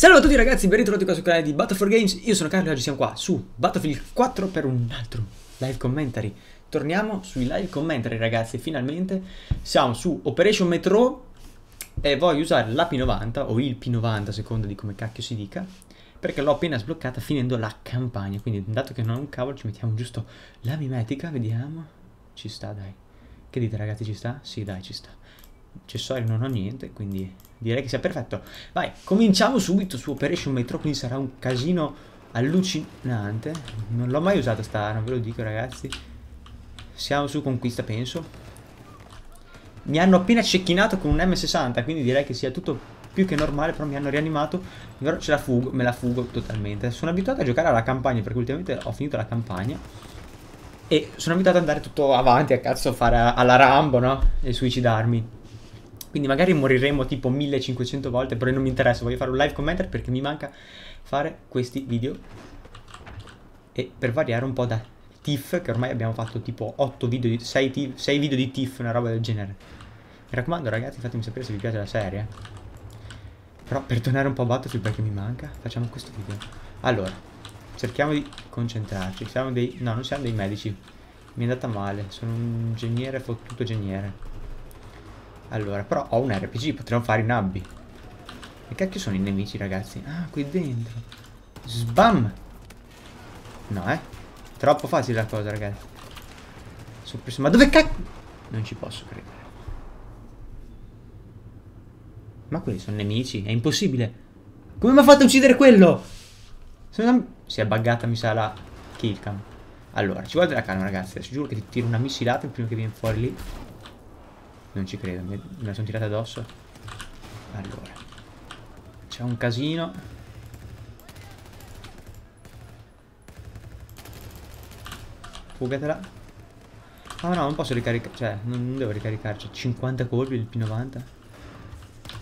Salve a tutti ragazzi, ben ritrovati qua sul canale di Battle for Games, io sono Carlo e oggi siamo qua su Battlefield 4 per un altro live commentary. Torniamo sui live commentary ragazzi, finalmente siamo su Operation Metro e voglio usare la P90 o il P90 a seconda di come cacchio si dica perché l'ho appena sbloccata finendo la campagna, quindi dato che non ho un cavolo ci mettiamo giusto la mimetica, vediamo, ci sta dai. Che dite ragazzi, ci sta? Sì dai, ci sta accessori non ho niente, quindi direi che sia perfetto. Vai, cominciamo subito su Operation Metro, quindi sarà un casino allucinante. Non l'ho mai usata sta arma, ve lo dico ragazzi. Siamo su conquista, penso. Mi hanno appena cecchinato con un M60, quindi direi che sia tutto più che normale, però mi hanno rianimato. Però ce la fugo, me la fugo totalmente. Sono abituato a giocare alla campagna, perché ultimamente ho finito la campagna. E sono abituato ad andare tutto avanti a cazzo, fare alla Rambo, no? E suicidarmi. Quindi magari moriremo tipo 1500 volte, però non mi interessa, voglio fare un live commenter perché mi manca fare questi video. E per variare un po' da TIFF, che ormai abbiamo fatto tipo 8 video, di, 6, TIF, 6 video di TIFF, una roba del genere. Mi raccomando ragazzi, fatemi sapere se vi piace la serie. Però per tornare un po' a Battlefield perché mi manca, facciamo questo video. Allora, cerchiamo di concentrarci. Siamo dei... no, non siamo dei medici. Mi è andata male, sono un ingegnere fottuto ingegnere. Allora, però ho un RPG, potremmo fare i nabbi. Che cacchio sono i nemici, ragazzi? Ah, qui dentro. Sbam! No, eh. Troppo facile la cosa, ragazzi. Ma dove cacchio? Non ci posso credere. Ma quelli sono nemici? È impossibile. Come mi ha fatto uccidere quello? Si è buggata, mi sa, la killcam. Allora, ci vuole della calma, ragazzi. Ci giuro che ti tiro una missilata prima che viene fuori lì. Non ci credo, me la sono tirata addosso. Allora. C'è un casino. Fugatela. Ah no, non posso ricaricare, cioè, non devo ricaricare, c'è 50 colpi il P90.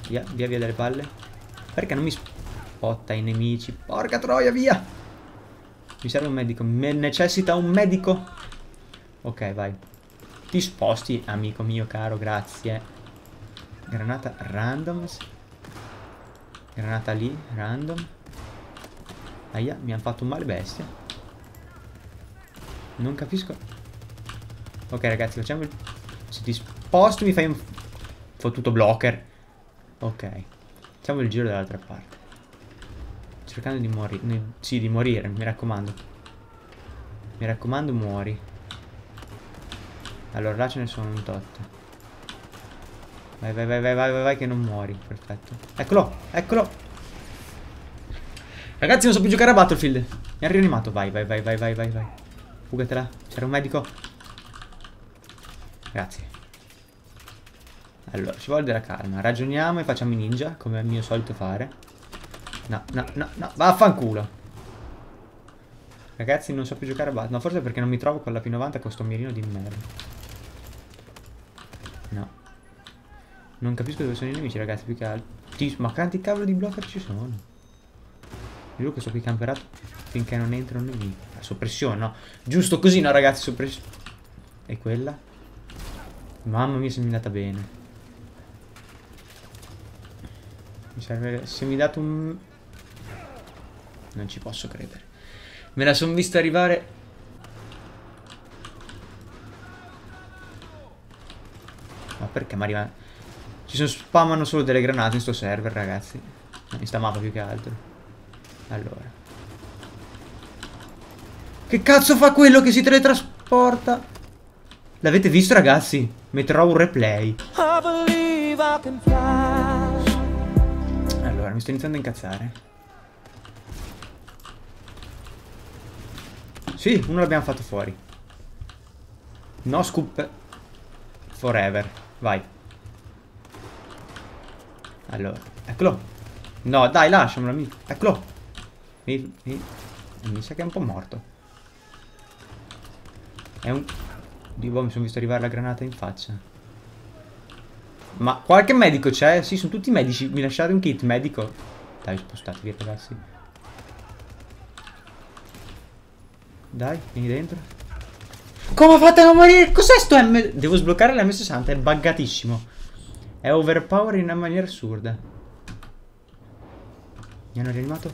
Via, via, via dalle palle. Perché non mi spotta i nemici? Porca troia, via! Mi serve un medico, me necessita un medico. Ok, vai. Ti sposti, amico mio caro, grazie. Granata random. Granata lì, random. Aia, mi hanno fatto un male bestia. Non capisco. Ok ragazzi, facciamo il... Se ti sposti mi fai un fottuto blocker. Ok. Facciamo il giro dall'altra parte. Cercando di morire. Sì, di morire, mi raccomando. Mi raccomando, muori. Allora là ce ne sono un tot. Vai, vai, vai, vai, vai, vai, vai, che non muori. Perfetto. Eccolo, eccolo. Ragazzi, non so più giocare a Battlefield. Mi ha rianimato. Vai, vai, vai, vai, vai, vai, vai. Fugatela. C'era un medico. Grazie. Allora, ci vuole della calma. Ragioniamo e facciamo i ninja, come è mio solito fare. No, no, no, no. Vaffanculo. Ragazzi, non so più giocare a Battlefield. No, forse perché non mi trovo con la P90 con sto mirino di merda. Non capisco dove sono i nemici, ragazzi, più che altro. Ma quanti cavolo di blocker ci sono? Io che sto qui camperato finché non entra un nemico. La soppressione, no? Giusto così, no, ragazzi, soppressione. E quella? Mamma mia, se mi è andata bene. Mi serve... Se mi date un... Non ci posso credere. Me la sono vista arrivare perché mi arriva... Ci sono spammano solo delle granate in sto server, ragazzi. In sta mappa più che altro. Allora. Che cazzo fa quello che si teletrasporta? L'avete visto, ragazzi? Metterò un replay. Allora, mi sto iniziando a incazzare. Sì, uno l'abbiamo fatto fuori. No scoop forever. Vai. Allora, eccolo. No, dai, lasciamelo. Eccolo. Mi, mi, mi sa che è un po' morto. È un... Di boh, mi sono visto arrivare la granata in faccia. Ma qualche medico c'è? Sì, sono tutti medici. Mi lasciate un kit medico? Dai, spostatevi, ragazzi. Dai, vieni dentro. Come fate a morire? Cos'è sto M... Devo sbloccare l'M60, è buggatissimo. È overpower in una maniera assurda. Mi hanno rianimato?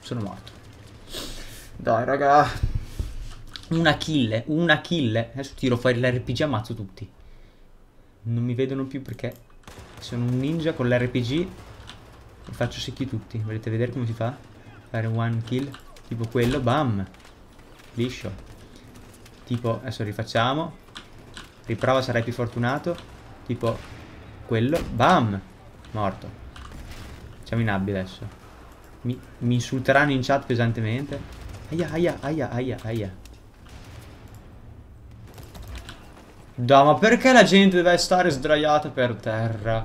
Sono morto. Dai, raga. Una kill, una kill. Adesso tiro fuori l'RPG e ammazzo tutti. Non mi vedono più perché sono un ninja con l'RPG e faccio secchi tutti. Volete vedere come si fa? Fare one kill? Tipo quello, bam. Liscio. Tipo, adesso rifacciamo. Riprova, sarai più fortunato. Tipo quello, bam. Morto. Siamo in abbi adesso. Mi, mi insulteranno in chat pesantemente. Aia, aia, aia, aia, aia. Da, ma perché la gente deve stare sdraiata per terra?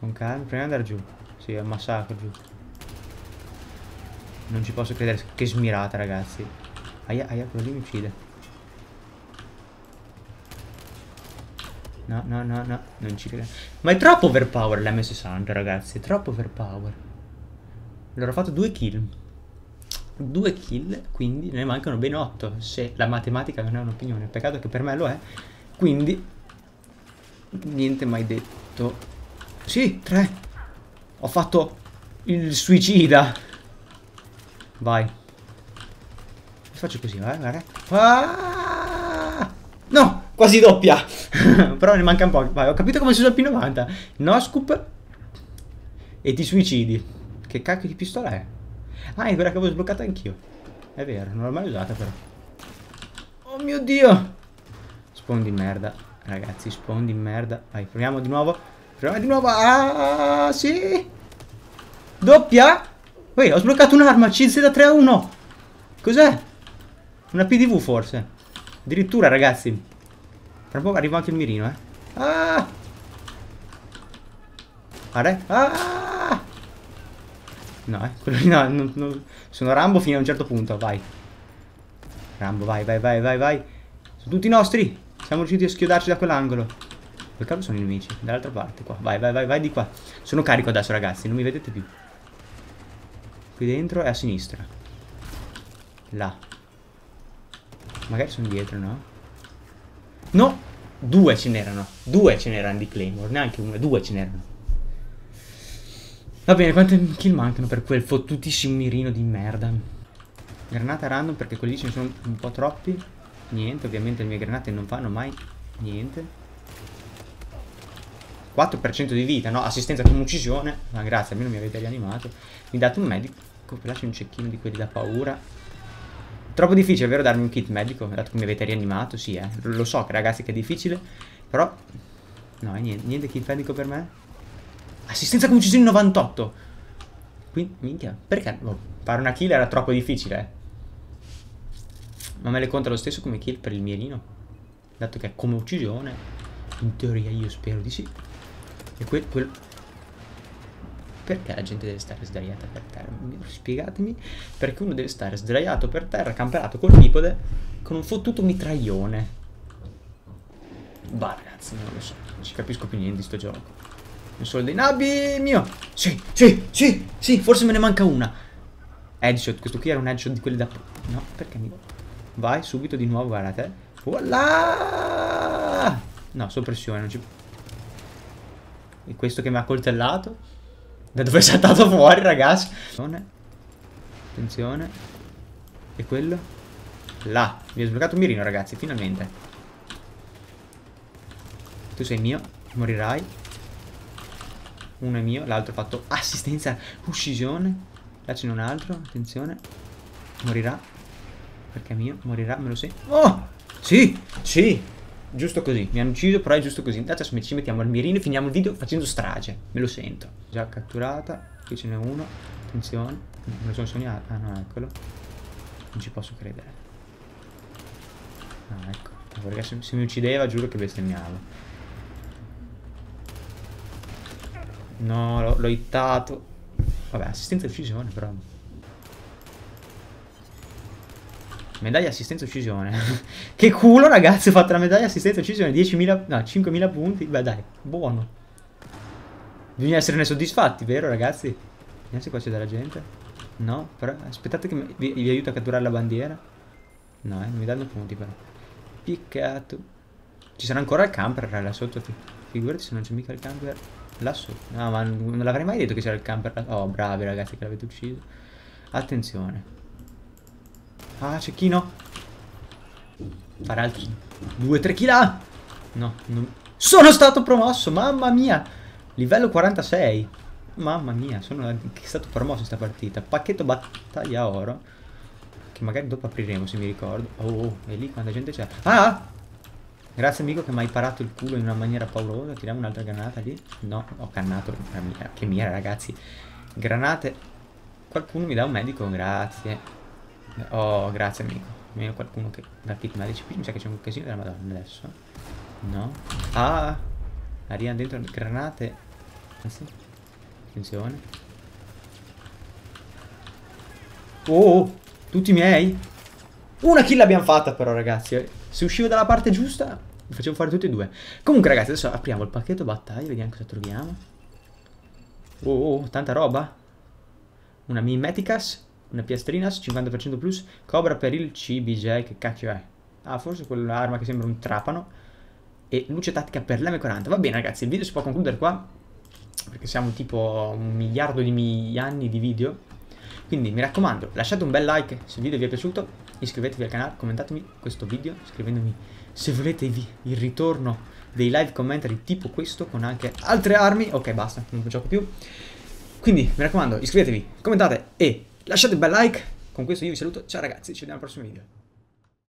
Con calma, prima di andare giù. Sì, è un massacro giù. Non ci posso credere, che smirata ragazzi. Aia, aia, quello lì mi uccide. No, no, no, no, non ci credo. Ma è troppo overpower l'M60 ragazzi, è troppo overpower. Allora ho fatto due kill. Due kill, quindi ne mancano ben 8. Se la matematica non è un'opinione, peccato che per me lo è. Quindi, niente mai detto. Sì, tre. Ho fatto il suicida. Vai. Faccio così, vai, guarda. Ah! No, quasi doppia. Però ne manca un po'. Vai, ho capito come si usa il P90. No scoop. E ti suicidi. Che cacchio di pistola è? Ah, è quella che avevo sbloccato anch'io. È vero, non l'ho mai usata però. Oh mio dio! Spawn di merda. Ragazzi, spawn di merda. Vai, proviamo di nuovo. Proviamo di nuovo. Ah, sì. Doppia? Ui, ho sbloccato un'arma. CZ 3 a 1. Cos'è? Una PDV forse. Addirittura, ragazzi. Tra poco arriva anche il mirino, eh. Ah! Guarda. Ah! No, eh. Quello lì no, non, non... Sono Rambo fino a un certo punto, vai. Rambo, vai, vai, vai, vai, vai. Sono tutti nostri. Siamo riusciti a schiodarci da quell'angolo. Dove cavolo sono i nemici? Dall'altra parte, qua. Vai, vai, vai, vai di qua. Sono carico adesso, ragazzi. Non mi vedete più. Qui dentro e a sinistra. Là. Magari sono dietro, no? No! Due ce n'erano. Due ce n'erano di Claymore. Neanche uno, due ce n'erano. Va bene, quante kill mancano per quel fottutissimo mirino di merda? Granata random perché quelli ce ne sono un po' troppi. Niente, ovviamente le mie granate non fanno mai niente. 4% di vita, no? Assistenza con uccisione. Ma grazie, almeno mi avete rianimato. Mi date un medico. Lasci un cecchino di quelli da paura. Troppo difficile, vero, darmi un kit medico? Dato che mi avete rianimato, sì, eh. Lo so, ragazzi, che è difficile. Però... No, niente, niente kit medico per me. Assistenza con uccisione 98. Quindi, minchia, perché? Oh, fare una kill era troppo difficile, eh. Ma me le conta lo stesso come kill per il mirino. Dato che è come uccisione. In teoria io spero di sì. E quel... quel... Perché la gente deve stare sdraiata per terra? Spiegatemi perché uno deve stare sdraiato per terra, camperato col bipode, con un fottuto mitraglione. Bah ragazzi, non lo so, non ci capisco più niente di sto gioco. Un solo dei nabi mio. Sì, sì, sì, sì, forse me ne manca una. Headshot, questo qui era un headshot di quelli da... No, perché mi... Vai, subito di nuovo, guarda te. Voilà! No, soppressione, non ci... E questo che mi ha coltellato? Da dove è saltato fuori, ragazzi? Attenzione. E quello? Là. Mi ha sbloccato un mirino, ragazzi, finalmente. Tu sei mio, morirai. Uno è mio, l'altro ha fatto assistenza, uccisione. Là c'è un altro, attenzione. Morirà. Perché è mio, morirà, me lo sento. Oh! Sì, sì. Giusto così, mi hanno ucciso, però è giusto così. Intanto ci mettiamo al mirino e finiamo il video facendo strage. Me lo sento. Già catturata. Qui ce n'è uno. Attenzione. Me lo sono sognato. Ah no, eccolo. Non ci posso credere. Ah, ecco. Perché se, se mi uccideva giuro che bestemmiavo. No, l'ho hittato. Vabbè, assistenza uccisione, però. Medaglia assistenza uccisione. che culo, ragazzi, ho fatto la medaglia assistenza uccisione. 10.000, no, 5.000 punti. Beh, dai, buono. Bisogna esserne soddisfatti, vero, ragazzi? Vediamo se qua c'è della gente. No, però aspettate che vi, vi aiuto a catturare la bandiera. No, eh, non mi danno punti, però. Piccato. Ci sarà ancora il camper là sotto. Figurati se non c'è mica il camper. Lassù. No, ma non l'avrei mai detto che c'era il camper. Oh, bravi ragazzi che l'avete ucciso. Attenzione. Ah, cecchino. Fare altri 2-3 kill. No, non... Sono stato promosso, mamma mia. Livello 46. Mamma mia, sono stato promosso in questa partita. Pacchetto battaglia oro. Che magari dopo apriremo se mi ricordo. Oh, e lì quanta gente c'è. Ah! Grazie amico che mi hai parato il culo in una maniera paurosa. Tiriamo un'altra granata lì. No, ho cannato. Che mia ragazzi. Granate. Qualcuno mi dà un medico? Grazie. Oh, grazie amico. Almeno qualcuno che dà kit medici. Qui mi sa che c'è un casino della madonna adesso. No. Ah! Arrivano dentro granate. Ah sì. Attenzione. Oh, oh, tutti miei? Una kill l'abbiamo fatta però ragazzi. Se uscivo dalla parte giusta, li facevo fare tutti e due. Comunque ragazzi, adesso apriamo il pacchetto battaglia, vediamo cosa troviamo. Oh, oh tanta roba. Una Mimeticas, una Piastrinas, 50% plus, Cobra per il CBJ, che cacchio è? Ah, forse quell'arma che sembra un trapano. E luce tattica per l'M40. Va bene ragazzi, il video si può concludere qua perché siamo tipo un miliardo di anni di video. Quindi mi raccomando, lasciate un bel like se il video vi è piaciuto, iscrivetevi al canale, commentatemi questo video, scrivendomi se volete il ritorno dei live commentary tipo questo con anche altre armi. Ok, basta, non gioco più. Quindi mi raccomando, iscrivetevi, commentate e lasciate un bel like. Con questo io vi saluto, ciao ragazzi, ci vediamo al prossimo video.